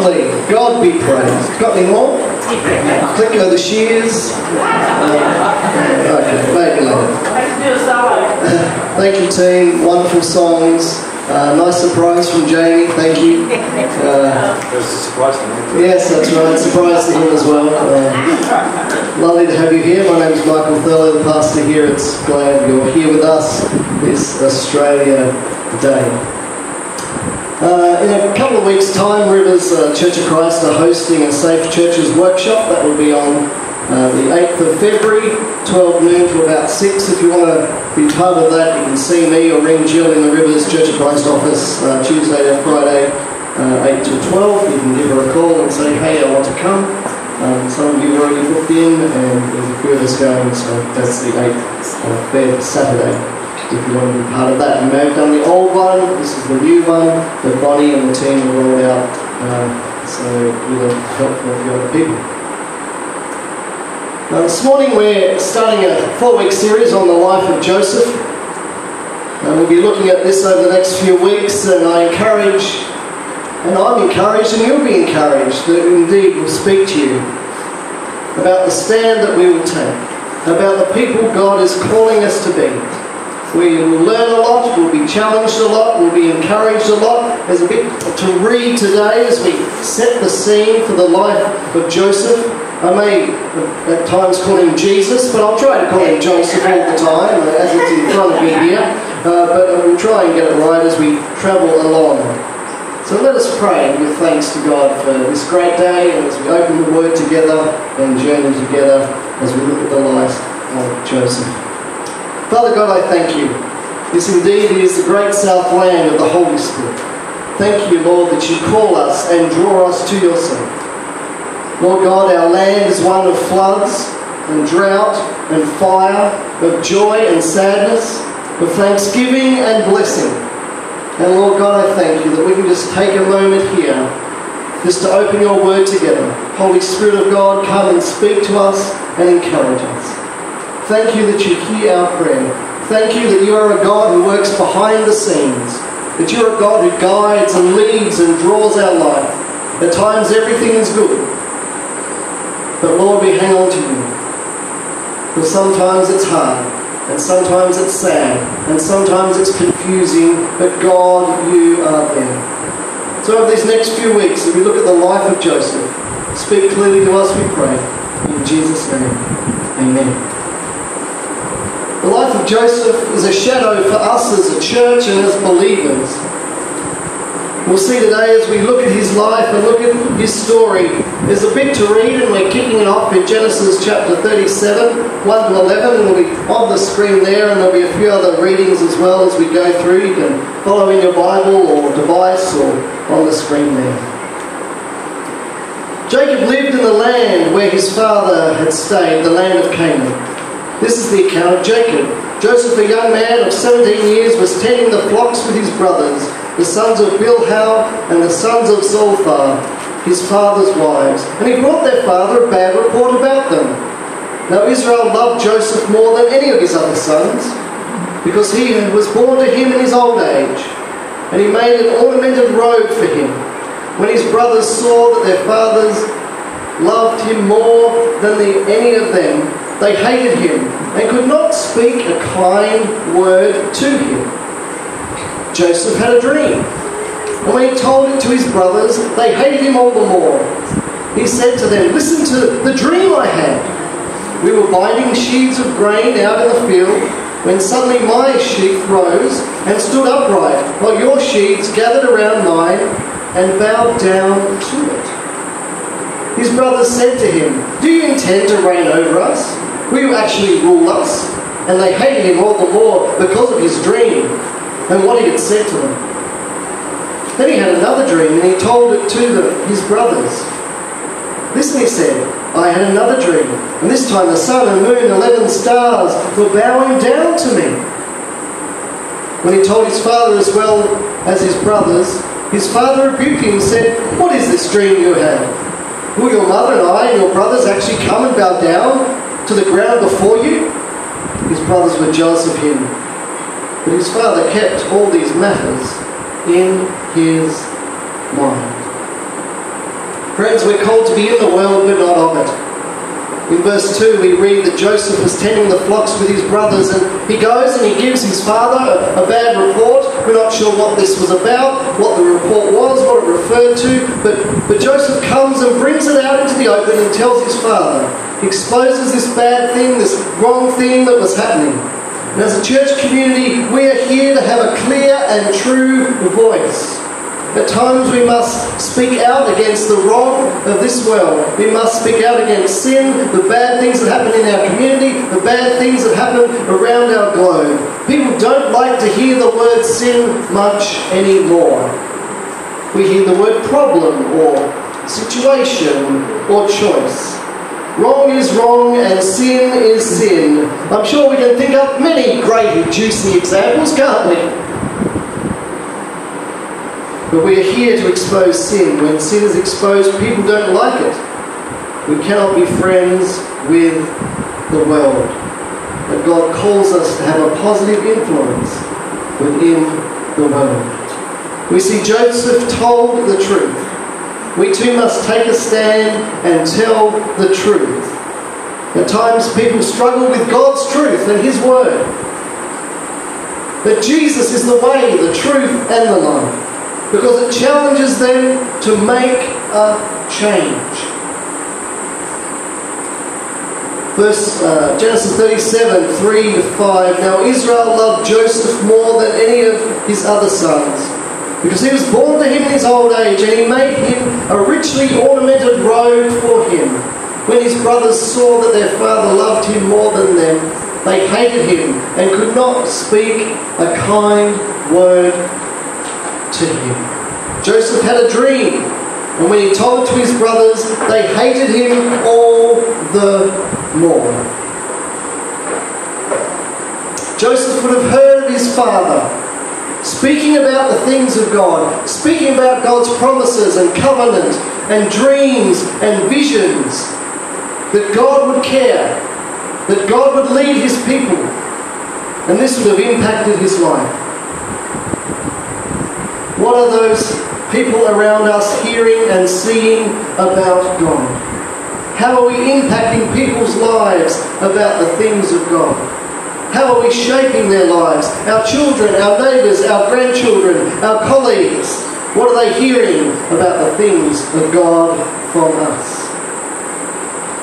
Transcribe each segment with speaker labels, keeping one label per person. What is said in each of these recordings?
Speaker 1: Lovely. God be praised. Got any more? Click go the shears. Uh, okay, maybe later. Thank you, team. Wonderful songs. Uh, nice surprise from Jamie. Thank you. Uh,
Speaker 2: It was a surprise to me.
Speaker 1: yes, that's right. Surprise to him as well. Uh, lovely to have you here. My name is Michael Thurlow, the pastor here. It's glad you're here with us this Australia Day. Uh, in a couple of weeks' time, Rivers uh, Church of Christ are hosting a Safe Churches workshop. That will be on uh, the 8th of February, 12 noon to about 6. If you want to be part of that, you can see me or ring Jill in the Rivers Church of Christ office uh, Tuesday to Friday, uh, 8 to 12. You can give her a call and say, hey, I want to come. Um, some of you already booked in, and there's a few of us going, so that's the 8th of Saturday if you want to be part of that. You may have done the old one, this is the new one that Bonnie and the team have rolled out, uh, so really helpful for other people. Now, this morning we're starting a four week series on the life of Joseph. And we'll be looking at this over the next few weeks, and I encourage, and I'm encouraged, and you'll be encouraged, that indeed we'll speak to you about the stand that we will take, about the people God is calling us to be, we will learn a lot, we'll be challenged a lot, we'll be encouraged a lot. There's a bit to read today as we set the scene for the life of Joseph. I may at times call him Jesus, but I'll try to call him Joseph all the time as it's in front of me here. Uh, but we'll try and get it right as we travel along. So let us pray and give thanks to God for this great day and as we open the Word together and journey together as we look at the life of Joseph. Father God, I thank you. This indeed is the great south land of the Holy Spirit. Thank you, Lord, that you call us and draw us to yourself. Lord God, our land is one of floods and drought and fire, of joy and sadness, of thanksgiving and blessing. And Lord God, I thank you that we can just take a moment here just to open your word together. Holy Spirit of God, come and speak to us and encourage us. Thank you that you hear our prayer. Thank you that you are a God who works behind the scenes. That you are a God who guides and leads and draws our life. At times everything is good. But Lord, we hang on to you. Because sometimes it's hard. And sometimes it's sad. And sometimes it's confusing. But God, you are there. So over these next few weeks, if we look at the life of Joseph, speak clearly to us, we pray. In Jesus' name, amen. The life of Joseph is a shadow for us as a church and as believers. We'll see today as we look at his life and look at his story. There's a bit to read, and we're kicking it off in Genesis chapter 37, 1 to 11, and it'll be on the screen there, and there'll be a few other readings as well as we go through. You can follow in your Bible or device or on the screen there. Jacob lived in the land where his father had stayed, the land of Canaan. This is the account of Jacob. Joseph, a young man of 17 years, was tending the flocks with his brothers, the sons of Bilhah and the sons of Zophar, his father's wives. And he brought their father a bad report about them. Now Israel loved Joseph more than any of his other sons, because he was born to him in his old age. And he made an ornamented robe for him. When his brothers saw that their fathers loved him more than the, any of them, they hated him and could not speak a kind word to him. Joseph had a dream, and when he told it to his brothers, they hated him all the more. He said to them, Listen to the dream I had. We were binding sheaves of grain out in the field when suddenly my sheaf rose and stood upright, while your sheaves gathered around mine and bowed down to it. His brothers said to him, Do you intend to reign over us? You actually rule us? And they hated him all the more because of his dream and what he had said to them. Then he had another dream and he told it to his brothers. Listen, he said, I had another dream, and this time the sun and moon and eleven stars were bowing down to me. When he told his father as well as his brothers, his father rebuked him and said, What is this dream you had? Will your mother and I and your brothers actually come and bow down to the ground before you? His brothers were jealous of him. But his father kept all these matters in his mind. Friends, we're called to be in the world but not of it. In verse 2, we read that Joseph was tending the flocks with his brothers, and he goes and he gives his father a, a, bad report. We're not sure what this was about, what the report was, what it referred to, but, but Joseph comes and brings it out into the open and tells his father. He exposes this bad thing, this wrong thing that was happening. And as a church community, we are here to have a clear and true voice. At times we must speak out against the wrong of this world. We must speak out against sin, the bad things that happen in our community, the bad things that happen around our globe. People don't like to hear the word sin much anymore. We hear the word problem or situation or choice. Wrong is wrong and sin is sin. I'm sure we can think up many great juicy examples, can't we? But we are here to expose sin. When sin is exposed, people don't like it. We cannot be friends with the world. But God calls us to have a positive influence within the world. We see Joseph told the truth. We too must take a stand and tell the truth. At times people struggle with God's truth and His Word. But Jesus is the way, the truth, and the life because it challenges them to make a change. Verse uh, Genesis 37, 3 to 5. Now Israel loved Joseph more than any of his other sons, because he was born to him in his old age, and he made him a richly ornamented robe for him. When his brothers saw that their father loved him more than them, they hated him and could not speak a kind word to him. Joseph had a dream, and when he told to his brothers, they hated him all the more. Joseph would have heard of his father speaking about the things of God, speaking about God's promises and covenant and dreams and visions, that God would care, that God would lead his people, and this would have impacted his life. What are those people around us hearing and seeing about God? How are we impacting people's lives about the things of God? How are we shaping their lives? Our children, our neighbours, our grandchildren, our colleagues. What are they hearing about the things of God from us?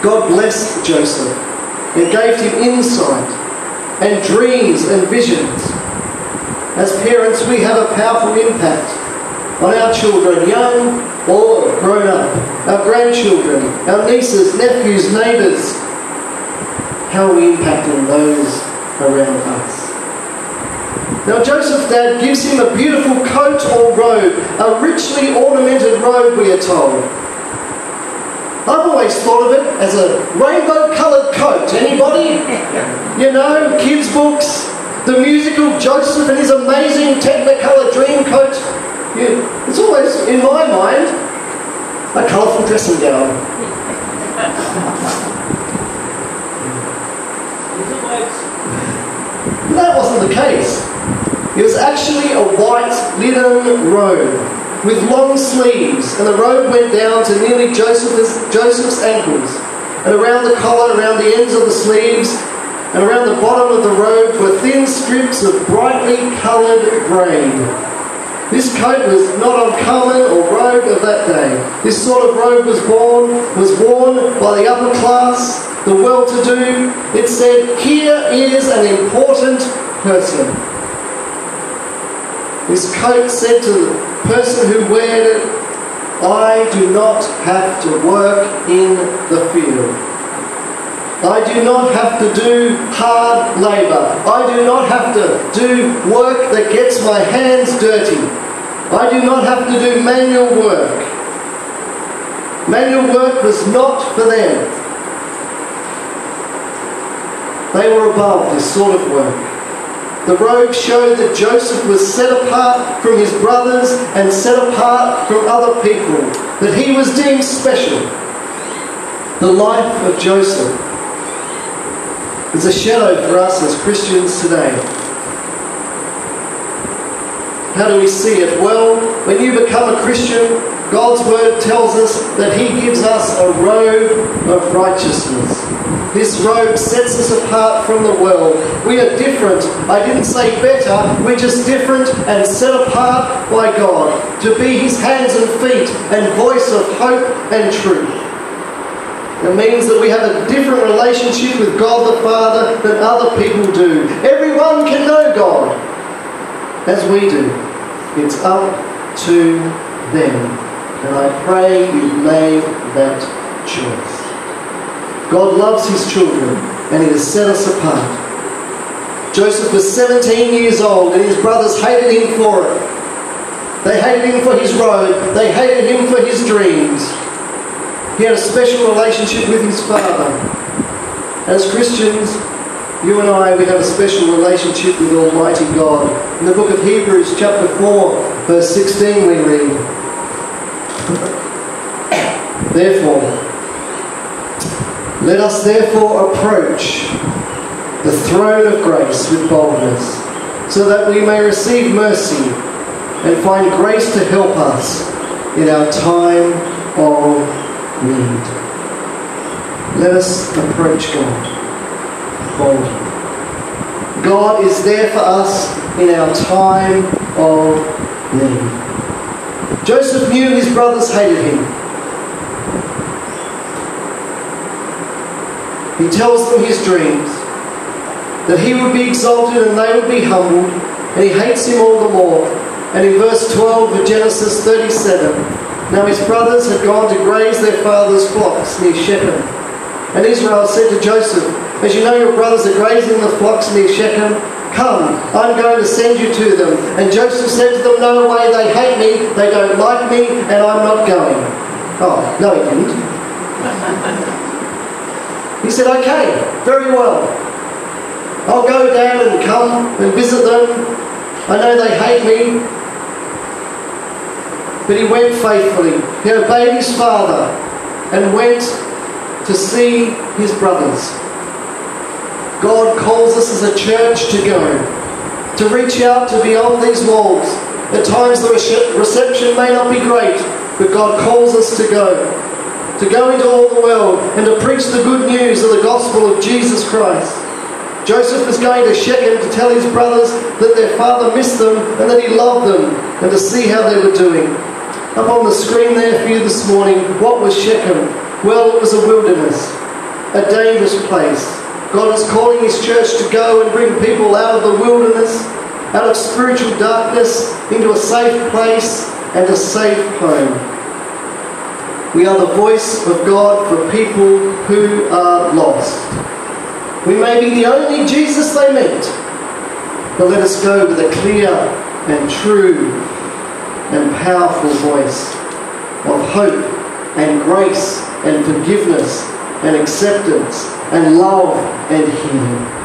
Speaker 1: God blessed Joseph and gave him insight and dreams and visions. As parents, we have a powerful impact on our children, young or grown up, our grandchildren, our nieces, nephews, neighbours. How are we impacting those around us? Now, Joseph's dad gives him a beautiful coat or robe, a richly ornamented robe, we are told. I've always thought of it as a rainbow coloured coat. Anybody? You know, kids' books, the musical Joseph and his amazing Technicolor dream coat. Yeah, it's always, in my mind, a colourful dressing gown. that wasn't the case. It was actually a white linen robe with long sleeves, and the robe went down to nearly Joseph's, Joseph's ankles. And around the collar, around the ends of the sleeves, and around the bottom of the robe were thin strips of brightly coloured braid. This coat was not uncommon or robe of that day. This sort of robe was born was worn by the upper class, the well-to-do. It said, "Here is an important person." This coat said to the person who wore it, "I do not have to work in the field." I do not have to do hard labour. I do not have to do work that gets my hands dirty. I do not have to do manual work. Manual work was not for them. They were above this sort of work. The robe showed that Joseph was set apart from his brothers and set apart from other people, that he was deemed special. The life of Joseph is a shadow for us as Christians today. How do we see it? Well, when you become a Christian, God's word tells us that He gives us a robe of righteousness. This robe sets us apart from the world. We are different. I didn't say better, we're just different and set apart by God to be His hands and feet and voice of hope and truth. It means that we have a different relationship with God the Father than other people do. Everyone can know God as we do. It's up to them. And I pray you've made that choice. God loves his children and he has set us apart. Joseph was 17 years old and his brothers hated him for it. They hated him for his robe. They hated him for his dreams. He had a special relationship with his father. As Christians, you and I, we have a special relationship with Almighty God. In the book of Hebrews, chapter 4, verse 16, we read, Therefore, let us therefore approach the throne of grace with boldness, so that we may receive mercy and find grace to help us in our time of need. Let us approach God boldly. God is there for us in our time of need. Joseph knew his brothers hated him. He tells them his dreams, that he would be exalted and they would be humbled, and he hates him all the more. And in verse 12 of Genesis 37, now his brothers had gone to graze their father's flocks near Shechem. And Israel said to Joseph, As you know your brothers are grazing the flocks near Shechem, Come, I'm going to send you to them. And Joseph said to them, No way, they hate me, they don't like me, and I'm not going. Oh, no, he didn't. He said, Okay, very well. I'll go down and come and visit them. I know they hate me. But he went faithfully. He obeyed his father and went to see his brothers. God calls us as a church to go, to reach out to beyond these walls. At times the reception may not be great, but God calls us to go to go into all the world and to preach the good news of the gospel of Jesus Christ. Joseph was going to Shechem to tell his brothers that their father missed them and that he loved them and to see how they were doing. Up on the screen there for you this morning, what was Shechem? Well, it was a wilderness, a dangerous place. God is calling his church to go and bring people out of the wilderness, out of spiritual darkness, into a safe place and a safe home. We are the voice of God for people who are lost. We may be the only Jesus they meet, but let us go with a clear and true and powerful voice of hope and grace and forgiveness and acceptance and love and healing.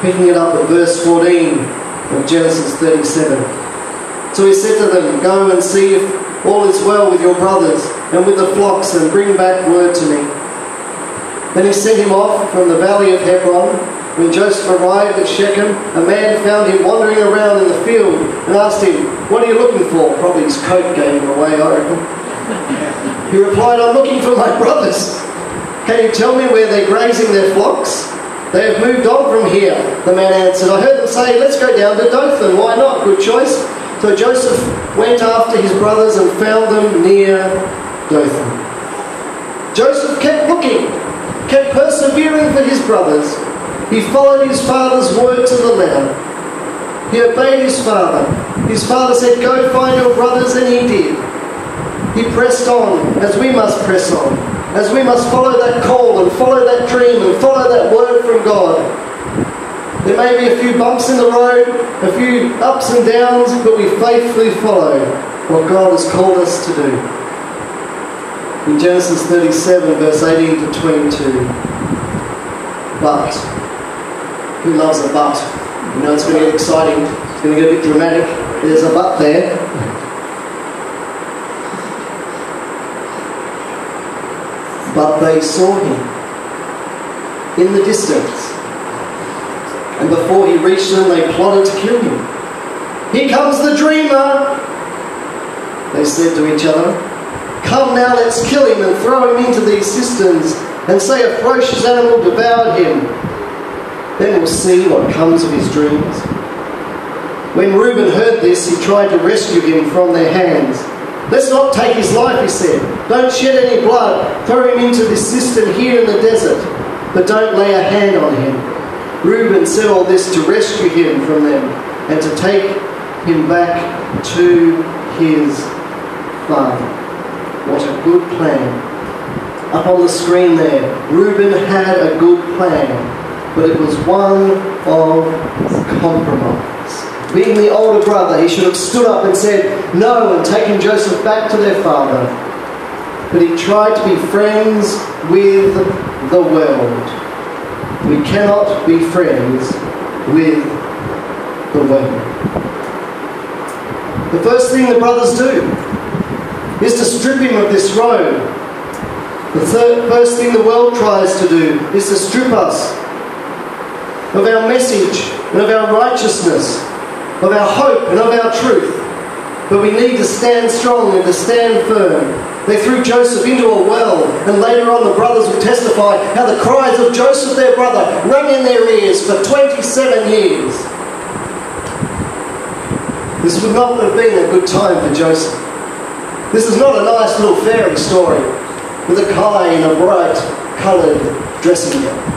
Speaker 1: Picking it up at verse 14 of Genesis 37. So he said to them, Go and see if all is well with your brothers and with the flocks, and bring back word to me. Then he sent him off from the valley of Hebron. When Joseph arrived at Shechem, a man found him wandering around in the field and asked him, What are you looking for? Probably his coat gave him away, I reckon. He replied, I'm looking for my brothers. Can you tell me where they're grazing their flocks? They have moved on from here, the man answered. I heard them say, Let's go down to Dothan. Why not? Good choice. So Joseph went after his brothers and found them near Dothan. Joseph kept looking, kept persevering for his brothers. He followed his father's word to the letter. He obeyed his father. His father said, Go find your brothers, and he did. He pressed on, as we must press on, as we must follow that call and follow that dream and follow that word from God. There may be a few bumps in the road, a few ups and downs, but we faithfully follow what God has called us to do. In Genesis 37, verse 18 to 22. But, who loves a butt? You know it's going to get exciting, it's going to get a bit dramatic. There's a butt there. But they saw him in the distance and before he reached them, they plotted to kill him. Here comes the dreamer! they said to each other. Come now, let's kill him and throw him into these cisterns and say a ferocious animal devoured him. Then we'll see what comes of his dreams. When Reuben heard this, he tried to rescue him from their hands. Let's not take his life, he said. Don't shed any blood. Throw him into this cistern here in the desert, but don't lay a hand on him. Reuben said all this to rescue him from them and to take him back to his father. What a good plan. Up on the screen there, Reuben had a good plan, but it was one of compromise. Being the older brother, he should have stood up and said no and taken Joseph back to their father. But he tried to be friends with the world. We cannot be friends with the world. The first thing the brothers do is to strip him of this robe. The third, first thing the world tries to do is to strip us of our message and of our righteousness, of our hope and of our truth. But we need to stand strong and to stand firm. They threw Joseph into a well, and later on the brothers will testify how the cries of Joseph, their brother, rang in their ears for 27 years. This would not have been a good time for Joseph. This is not a nice little fairy story with a guy in a bright coloured dressing gown.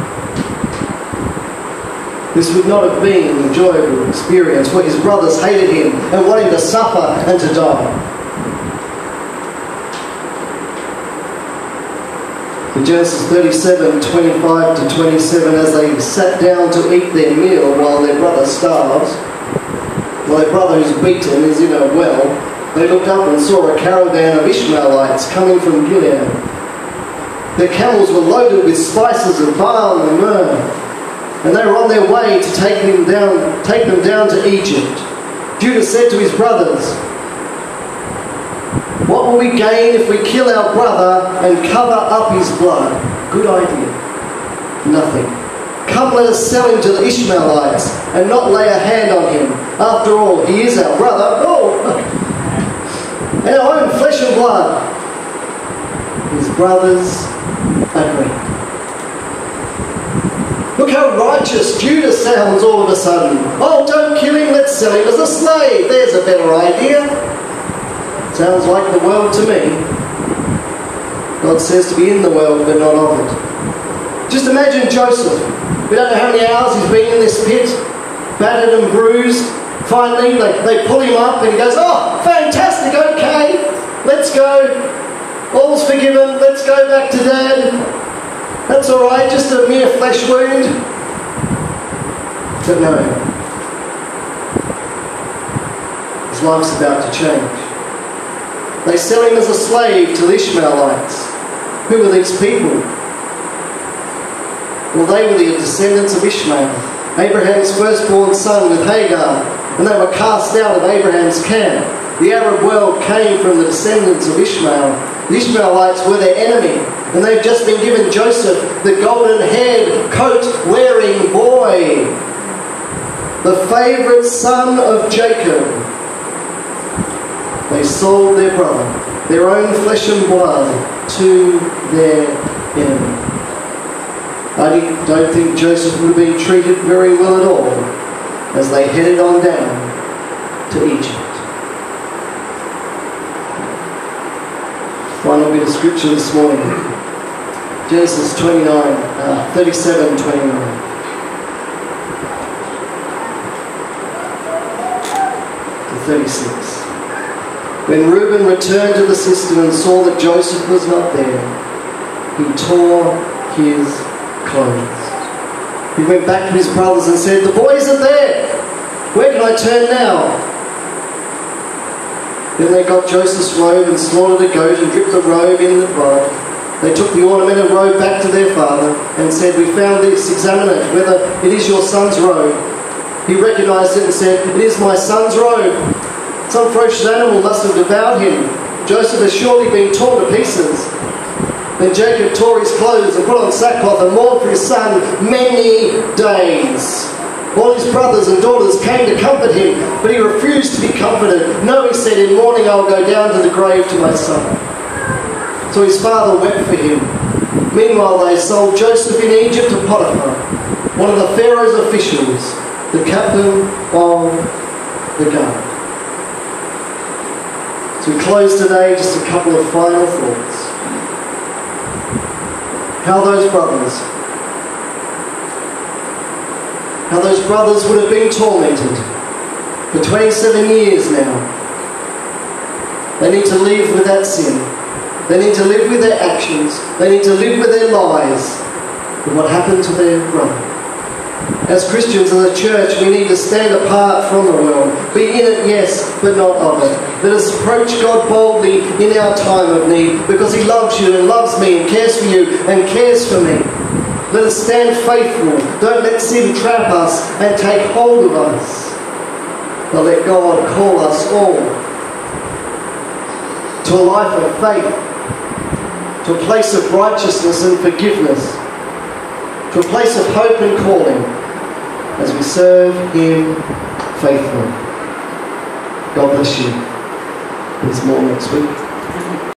Speaker 1: This would not have been an enjoyable experience for his brothers hated him and wanted to suffer and to die. In Genesis 37, 25 to 27, as they sat down to eat their meal while their brother starves, while their brother who's beaten is in a well, they looked up and saw a caravan of Ishmaelites coming from Gilead. Their camels were loaded with spices of balm and myrrh, and they were on their way to take them down, take them down to Egypt. Judah said to his brothers, What will we gain if we kill our brother and cover up his blood? Good idea. Nothing. Come, let us sell him to the Ishmaelites and not lay a hand on him. After all, he is our brother. Oh, and our own flesh and blood. His brothers agreed. Look how righteous Judah sounds all of a sudden. Oh, don't kill him, let's sell him as a slave. There's a better idea. Sounds like the world to me. God says to be in the world, but not of it. Just imagine Joseph. We don't know how many hours he's been in this pit, battered and bruised. Finally, they, they pull him up and he goes, Oh, fantastic, okay, let's go. All's forgiven, let's go back to dad. That's all right, just a mere flesh wound. But no, his life's about to change. They sell him as a slave to the Ishmaelites. Who were these people? Well, they were the descendants of Ishmael, Abraham's firstborn son with Hagar, and they were cast out of Abraham's camp. The Arab world came from the descendants of Ishmael. The Ishmaelites were their enemy, and they've just been given Joseph, the golden haired, coat wearing boy, the favourite son of Jacob. They sold their brother, their own flesh and blood, to their enemy. I don't think Joseph would have been treated very well at all as they headed on down to Egypt. Final bit of scripture this morning. Genesis 29, uh, 37, 29. to 36. When Reuben returned to the cistern and saw that Joseph was not there, he tore his clothes. He went back to his brothers and said, The boys are there. Where can I turn now? Then they got Joseph's robe and slaughtered a goat and dripped the robe in the blood. They took the ornamented robe back to their father and said, We found this, examine it, whether it is your son's robe. He recognized it and said, It is my son's robe. Some ferocious animal must have devoured him. Joseph has surely been torn to pieces. Then Jacob tore his clothes and put on sackcloth and mourned for his son many days. All his brothers and daughters came to comfort him, but he refused to be comforted. No, he said, in mourning I'll go down to the grave to my son. So his father wept for him. Meanwhile, they sold Joseph in Egypt to Potiphar, one of the Pharaoh's officials, the captain of the guard. So we close today, just a couple of final thoughts. How those brothers, how those brothers would have been tormented for 27 years now. They need to live with that sin. They need to live with their actions. They need to live with their lies, with what happened to their brother. As Christians in the church, we need to stand apart from the world. Be in it, yes, but not of it. Let us approach God boldly in our time of need because He loves you and loves me and cares for you and cares for me. Let us stand faithful. Don't let sin trap us and take hold of us. But let God call us all to a life of faith, to a place of righteousness and forgiveness, to a place of hope and calling as we serve Him faithfully. God bless you. There's more next week.